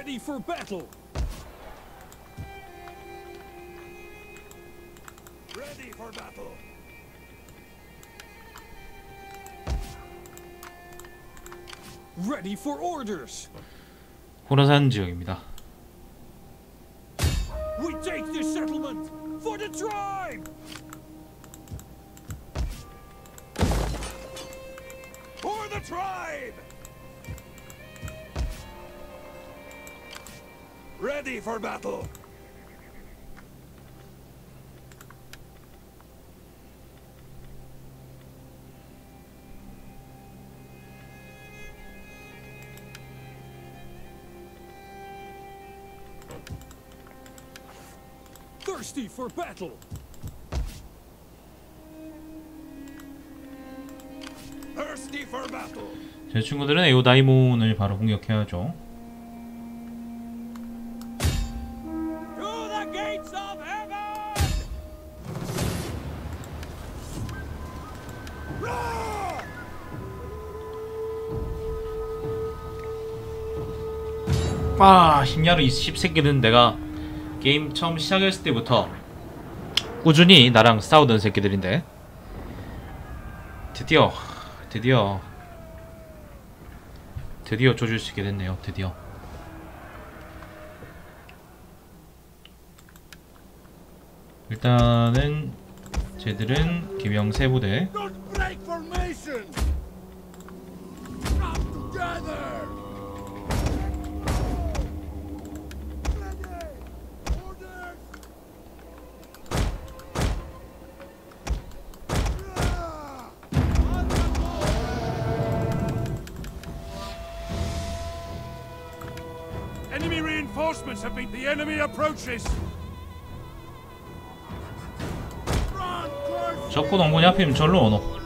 Ready for battle. Ready for battle. Ready for orders. 호라산 지역입니다. Ready for battle. Thirsty for battle. Thirsty for battle. 제 친구들은 에오다이몬을 바로 공격해야죠. 아 힘야로 이 씹새끼는 내가 게임 처음 시작했을 때부터 꾸준히 나랑 싸우던 새끼들인데. 드디어 드디어 드디어 조질 수 있게 됐네요 드디어. 일단은 쟤들은 기병 세부대 reinforcements have been. The enemy approaches. 적고 농군이 하필이면 절로 오노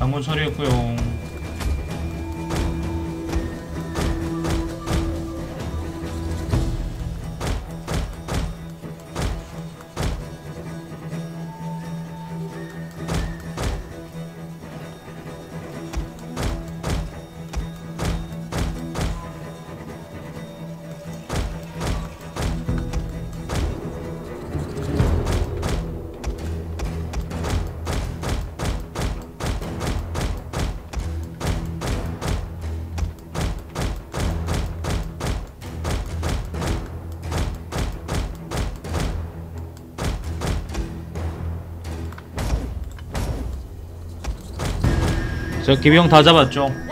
장군 처리했고요 저 기병 다 잡았죠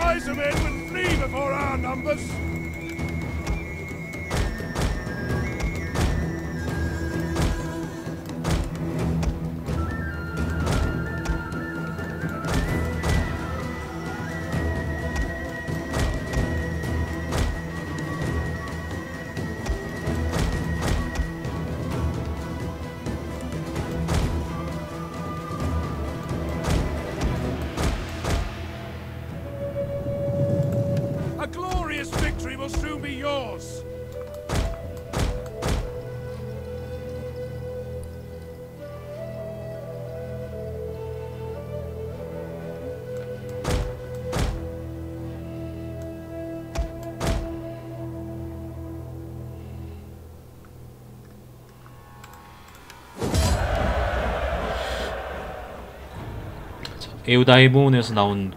에우다이본에서 나온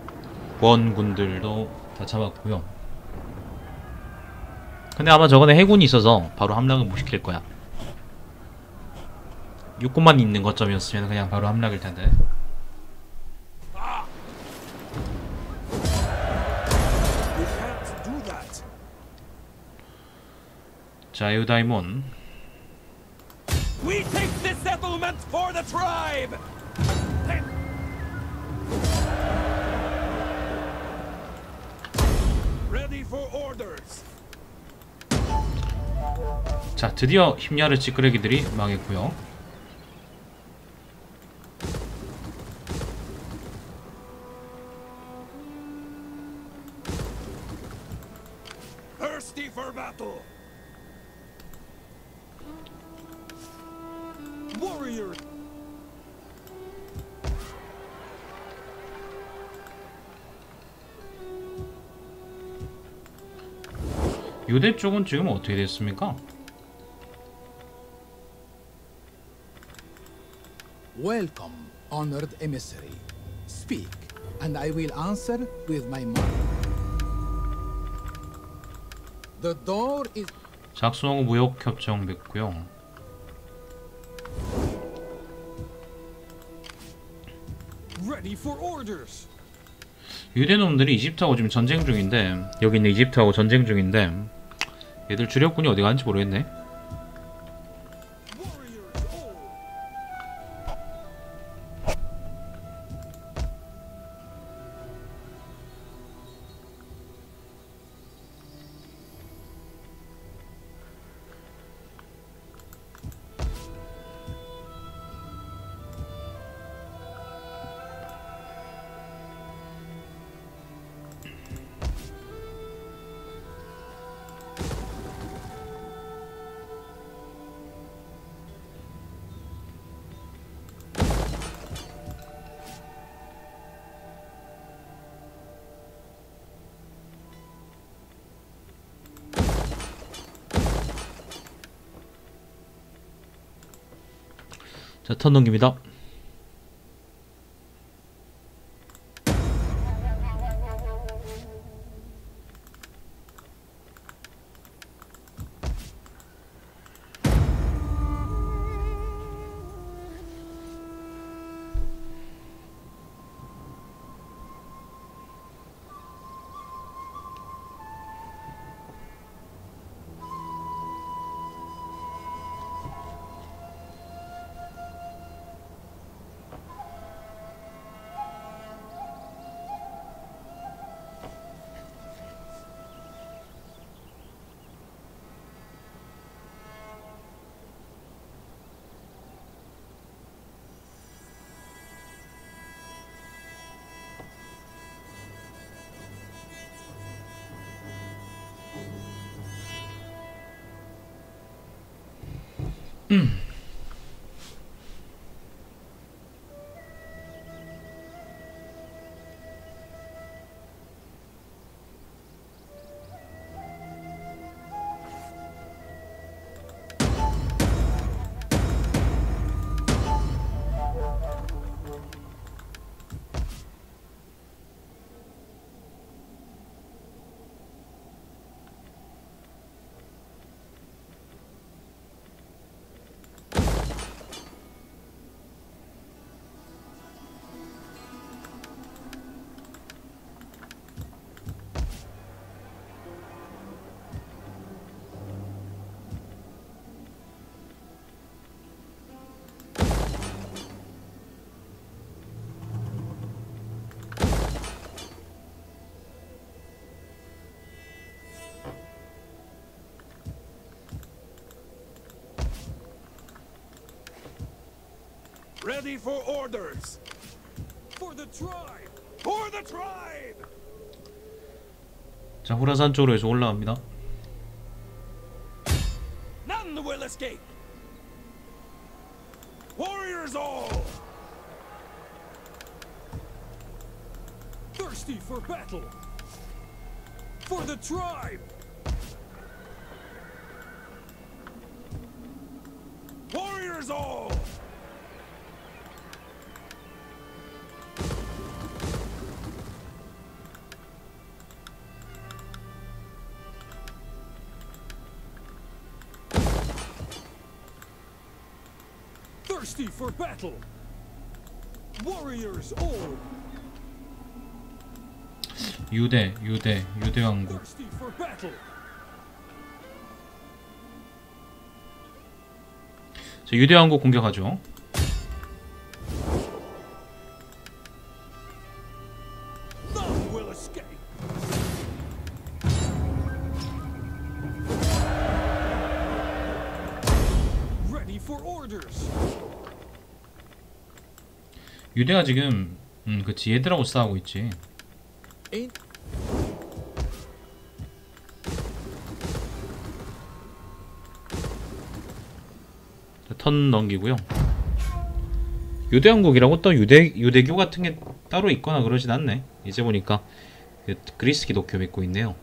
원군들도 다 잡았고요. 근데 아마 저번에 해군이 있어서 바로 함락은 못 시킬 거야. 육군만 있는 거점이었으면 그냥 바로 함락일 텐데. 자, 에우다이몬 We take this settlement for the tribe! 자, 드디어 힘야르 찌끄레기들이 망했고요. 유대 쪽은 지금 어떻게 됐습니까? Welcome, honored emissary. Speak, and I will answer with my mouth. The door is 작성하고 무역 협정 맺고요. Ready for orders! 유대 놈들이 이집트하고 지금 전쟁 중인데 여기 있는 이집트하고 전쟁 중인데 얘들 주력군이 어디 가는지 모르겠네. 자, 턴 넘깁니다. Mm. Ready for orders. For the tribe! For the tribe. 자, 후라산 쪽으로 해서 올라갑니다. None will escape! Warriors all. Thirsty for battle! For the tribe! Thirsty for battle. Warriors all. 유대 유대 유대 왕국 Thirsty for battle. 자, 유대 왕국 공격하죠. 유대가 지금 음 그치 얘들하고 싸우고 있지. 턴 넘기고요. 유대 왕국이라고 또 유대 유대교 같은 게 따로 있거나 그러진 않네. 이제 보니까 그 그리스 기독교 믿고 있네요.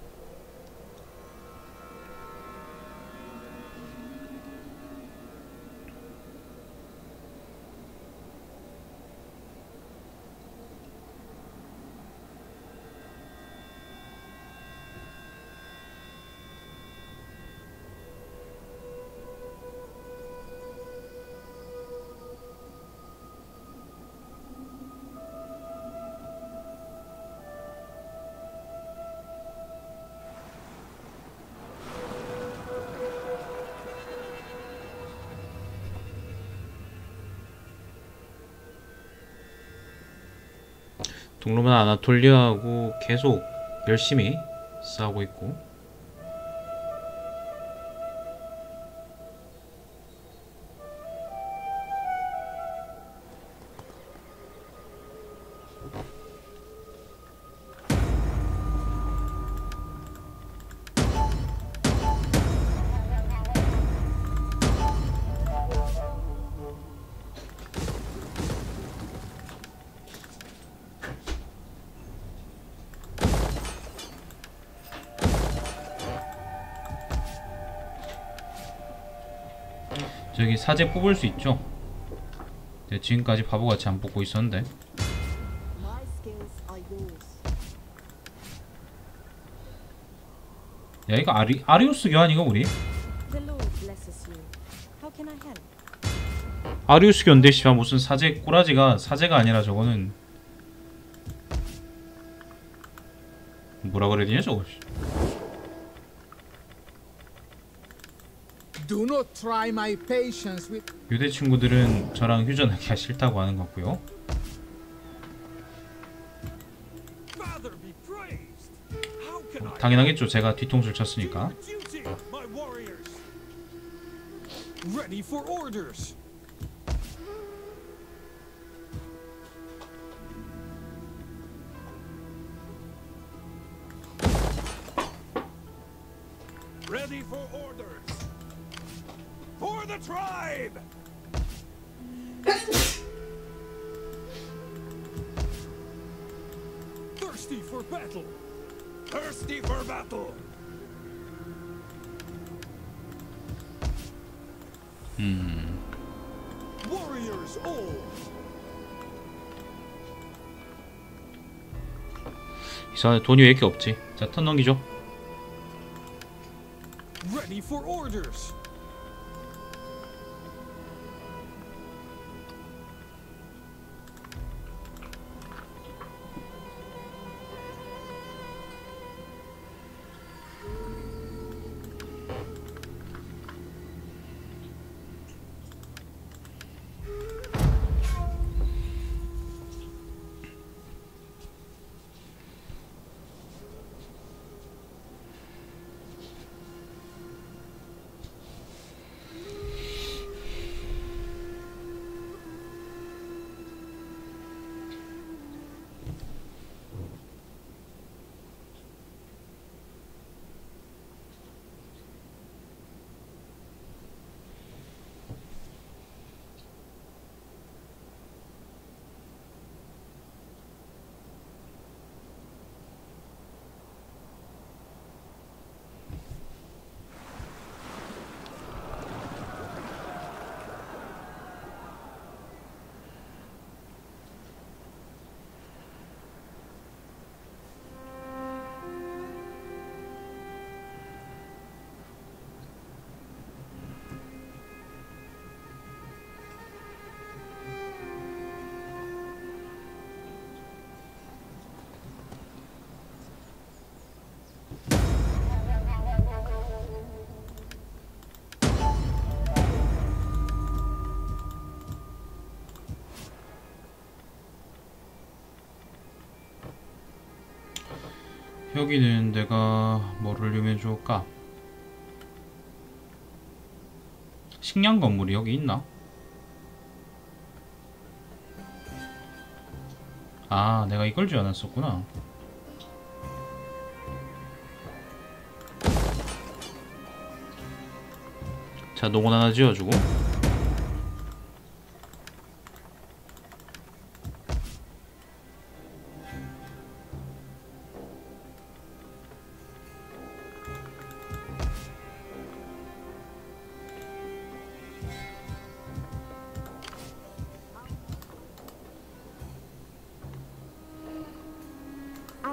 아나톨리아하고 계속 열심히 싸우고 있고 저기 사제 뽑을 수 있죠. 네, 지금까지 바보같이 안 뽑고 있었는데. 야 이거 아리, 아리우스 교환이가 우리? 아리우스 교인데 씨발 무슨 사제 꼬라지가 사제가 아니라 저거는 뭐라 그래야 되냐 저거 유대 친구들은 저랑 휴전하기가 싫다고 하는 I 당연하겠죠. 제가 뒤통수를 쳤으니까 이상하게 돈이 왜 이렇게 없지? 자 턴 넘기죠 여기는 내가 뭐를 좋을까? 식량 건물이 여기 있나? 아, 내가 이걸 줄 알았었구나. 자, 농원 하나 지어주고.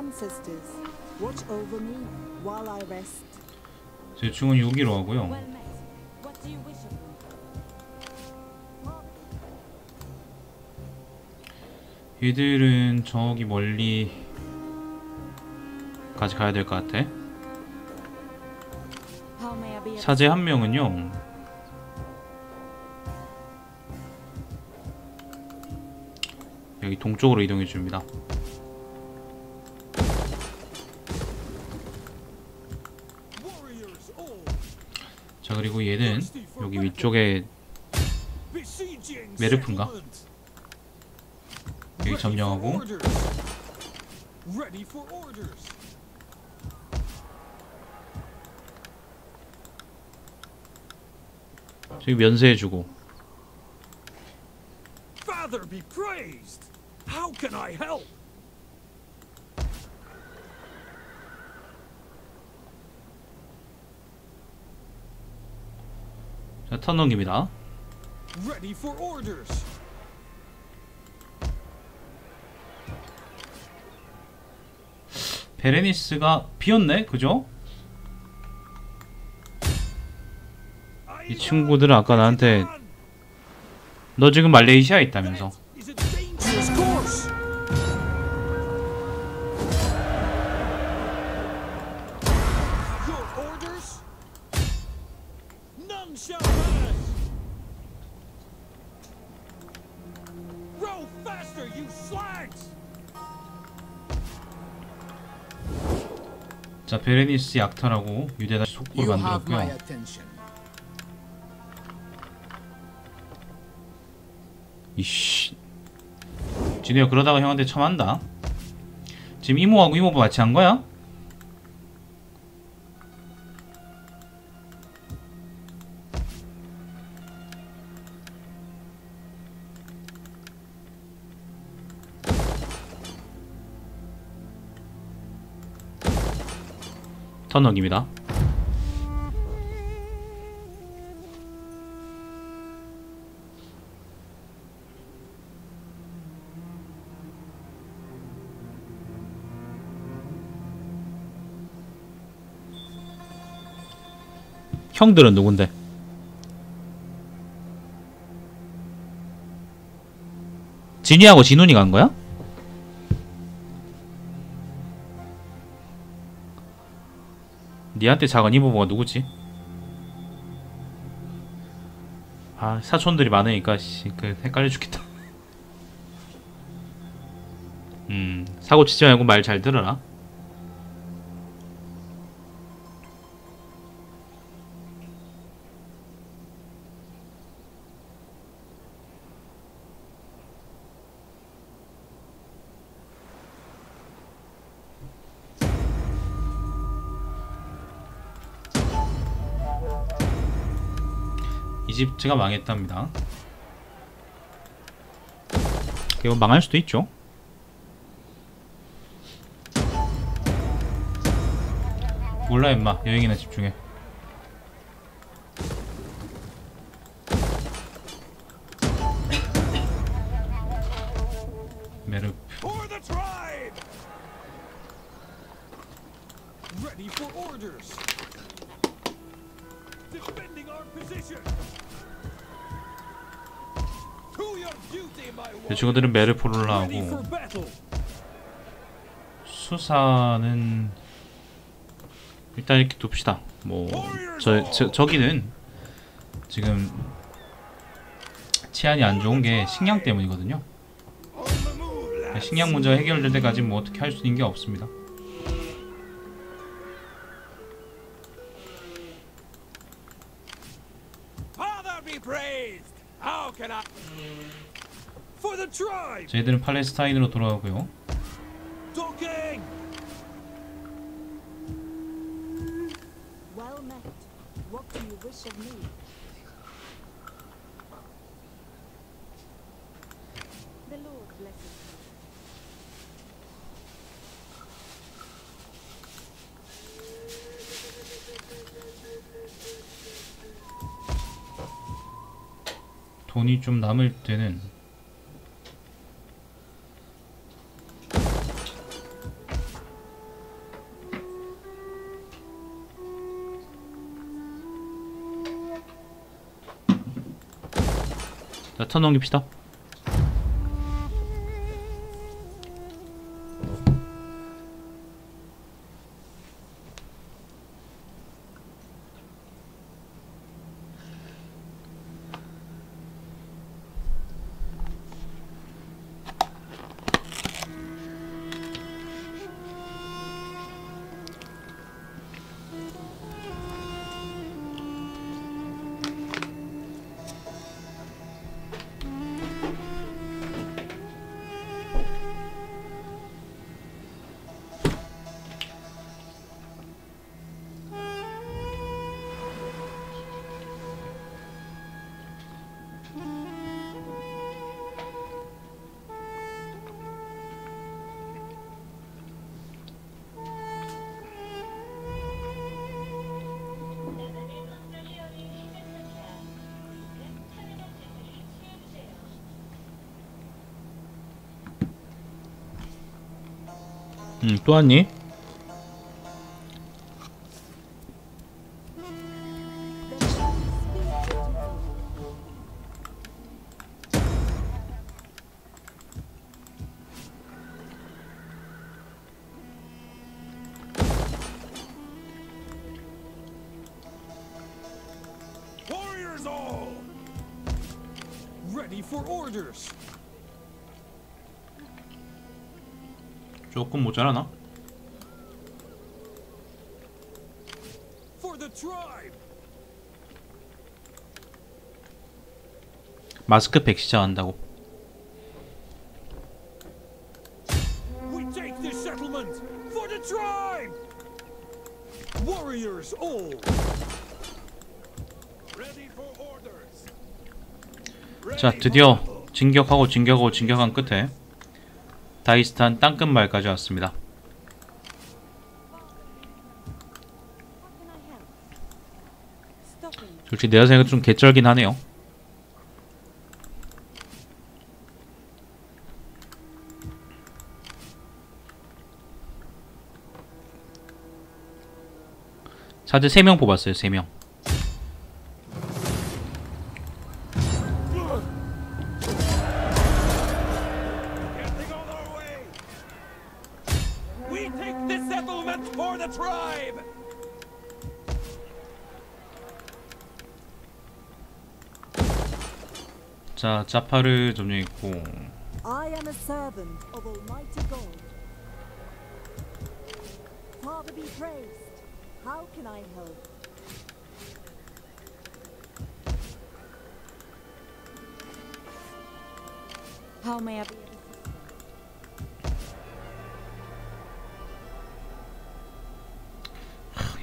Ancestors, watch over me while I rest. 대충은 여기로 하고요. 얘들은 저기 멀리 까지 가야 될 것 같아. 사제 한 명은요. 여기 동쪽으로 이동해 줍니다. 여기 위쪽에 메르프인가? 여기 점령하고. 저기 면세해주고 Father be praised. How can I help? 턴 넘깁니다. Ready for orders. 베레니스가 비었네, 그죠? 이 친구들은 아까 나한테 너 지금 말레이시아에 있다면서 자 베레니스 약탈하고 유대다 my 만들었고요. 이씨 진우야 그러다가 형한테 처만다. 지금 이모하고 이모부 같이 한 거야? 턴넘깁니다 형들은 누군데? 진이하고 진훈이 간 거야? 니한테 작은 이모부가 누구지? 아 사촌들이 많으니까 씨, 그 헷갈려 죽겠다. 음 사고 치지 말고 말 잘 들어라. 이집트가 망했답니다. 이거 망할 수도 있죠. 몰라 임마 여행이나 집중해. 이 warrior. 친구들은 메르포를 하고. 수사는 일단 이렇게 둡시다. 뭐 저 저, 저기는 지금 치안이 안 좋은 게 식량 때문이거든요. 식량 문제가 해결될 때까지 뭐 어떻게 할 수 있는 게 없습니다. 저희들은 팔레스타인으로 돌아가고요. Talking. Well met. What do you wish of me? The Lord blesses you. 돈이 좀 남을 때는 자, 턴 넘깁시다. 음, 또 왔니? 마스크팩 시작한다고. We take this settlement! For the tribe! Warriors all! Ready for orders. 자, 드디어 진격하고 진격하고 진격한 끝에 다이스탄 땅끝 말까지 왔습니다. I help? Stopping. 솔직히 내가 생각해도 좀 개쩔긴 하네요. 사제 3명 뽑았어요, 3명. Getting on our way. We take this settlement for the tribe. 자, 자파르 점령했고 How can I help? How may I be?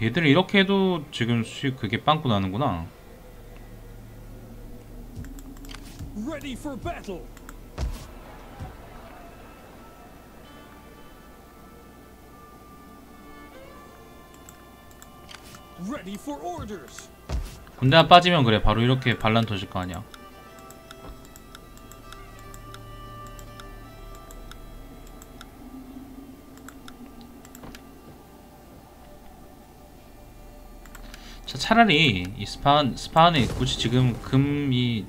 얘들은 이렇게 해도 지금 수 그게 빵꾸 나는구나. Ready for battle! 군대가 빠지면 그래 바로 이렇게 반란 터질 거 아니야. 자, 차라리 이 스파한 스파한에 굳이 지금 금이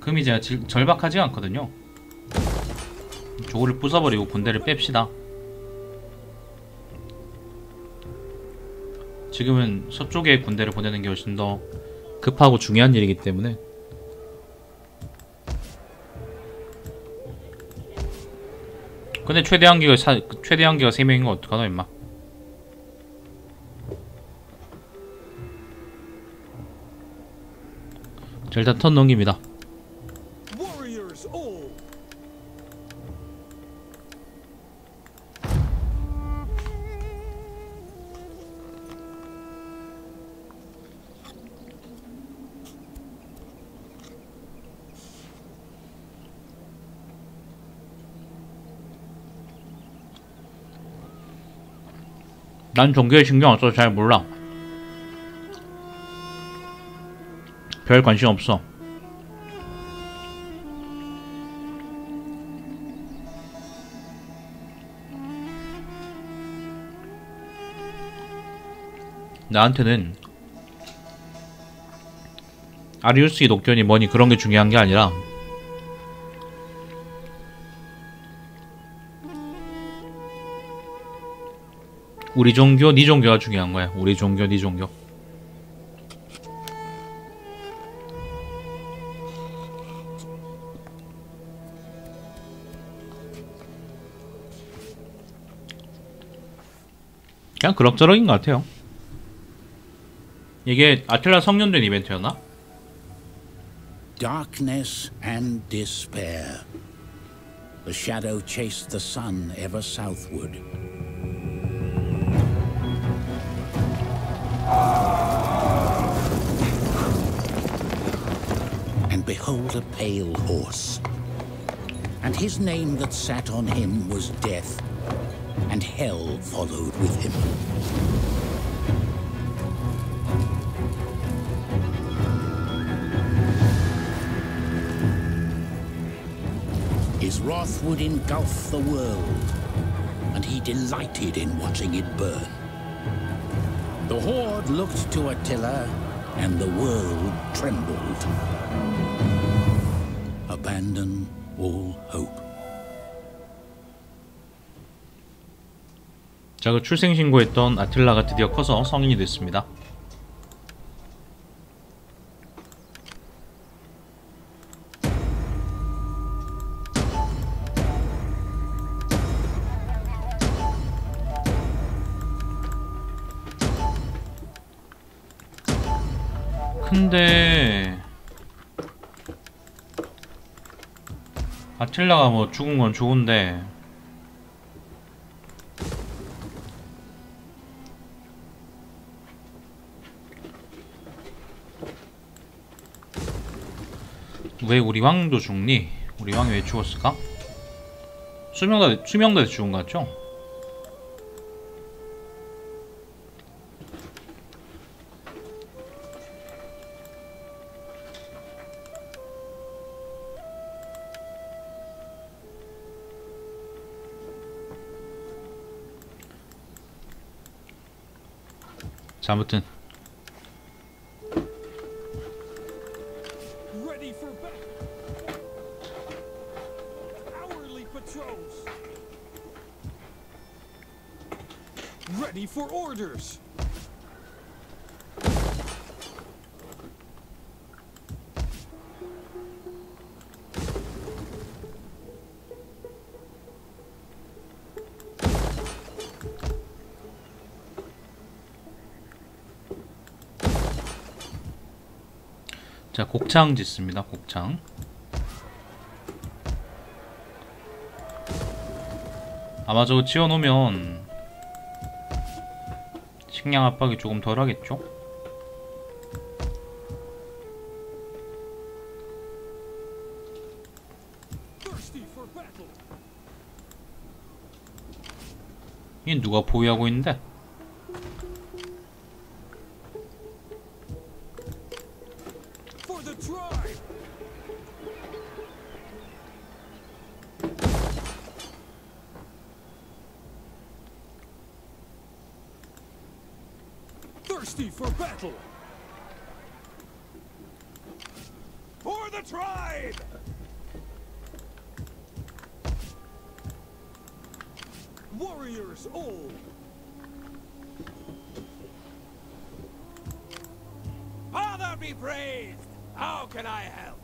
금이 제가 질- 절박하지가 않거든요. 저거를 부숴버리고 군대를 뺍시다. 지금은 서쪽에 군대를 보내는 게 훨씬 더 급하고 중요한 일이기 때문에. 근데 최대 한계가 사, 최대 한계가 3명인 거 어떡하나 임마. 자 일단 턴 넘깁니다 난 종교에 신경 안 써서 잘 몰라. 별 관심 없어. 나한테는 아리우스의 독견이 뭐니 그런 게 중요한 게 아니라 우리 종교, 네 종교가 중요한 거야. 우리 종교, 네 종교. 그냥 그럭저럭인 것 같아요. 이게 아틀라 성년된 이벤트였나? Darkness and despair. The shadow chased the sun ever southward. And behold a pale horse. And his name that sat on him was Death, and hell followed with him. His wrath would engulf the world, and he delighted in watching it burn. The horde looked to Attila, and the world trembled. Abandon all hope. 자, 그 출생 신고했던 아틀라가 드디어 커서 성인이 됐습니다. 아틀라가 뭐 죽은 건 좋은데 왜 우리 왕도 죽니? 우리 왕이 왜 죽었을까? 수명다 수명다 죽은 것 같죠? 자 자 곡창 짓습니다 곡창 아마 저거 지어놓으면 식량 압박이 조금 덜 하겠죠? Thirsty for battle. 이 누가 보유하고 있는데? warriors old. Father be praised! How can I help?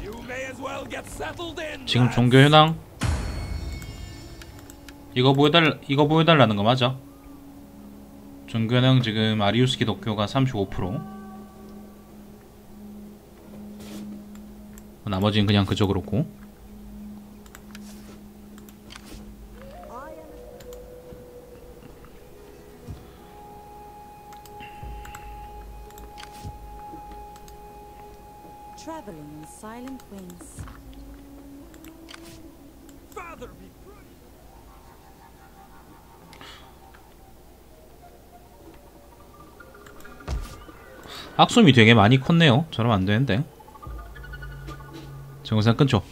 You may as well get settled in. 지금 종교 현황 이거 보여달 이거 보여달라는 거 맞아? 종교 현황 지금 아리우스 기독교가 35%. 나머지는 그냥 그저 그렇고 악솜이 되게 많이 컸네요. 저러면 안 되는데. 정상 끊죠